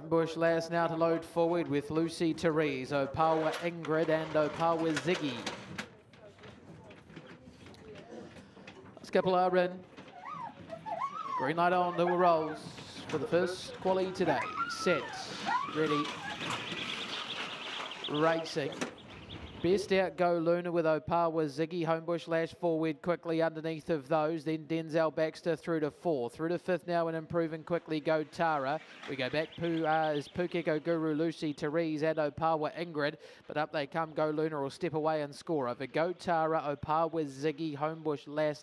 Homebush Lass now to load forward with Lucy Therese, Opawa Ingrid and Opawa Ziggy. Are in. Green light on, the rolls for the first quality today. Set, ready, racing. Best out go Luna with Opawa Ziggy. Homebush Lash forward quickly underneath of those. Then Denzel Baxter through to four. Through to fifth now and improving quickly go Tara. We go back Poo, uh, is Pukeko Guru Lucy Therese and Opawa Ingrid. But up they come. Go Luna will step away and score over Go Tara, Opawa Ziggy, Homebush Lash.